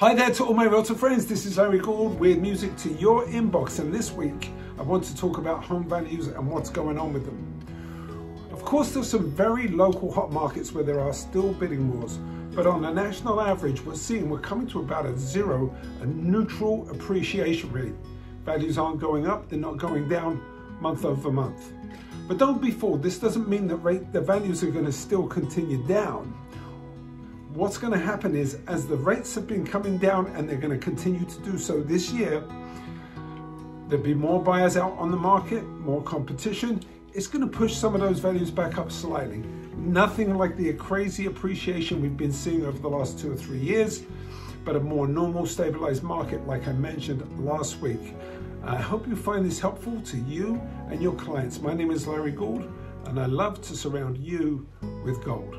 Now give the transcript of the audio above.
Hi there to all my realtor friends. This is Larry Gould with music to your inbox. And this week, I want to talk about home values and what's going on with them. Of course, there's some very local hot markets where there are still bidding wars. But on a national average, we're seeing we're coming to about a zero, a neutral appreciation rate. Values aren't going up, they're not going down month over month. But don't be fooled, this doesn't mean that rate, the values are going to still continue down what's going to happen is as the rates have been coming down and they're going to continue to do so this year, there'll be more buyers out on the market, more competition. It's going to push some of those values back up slightly. Nothing like the crazy appreciation we've been seeing over the last two or three years, but a more normal stabilized market like I mentioned last week. I hope you find this helpful to you and your clients. My name is Larry Gould and I love to surround you with gold.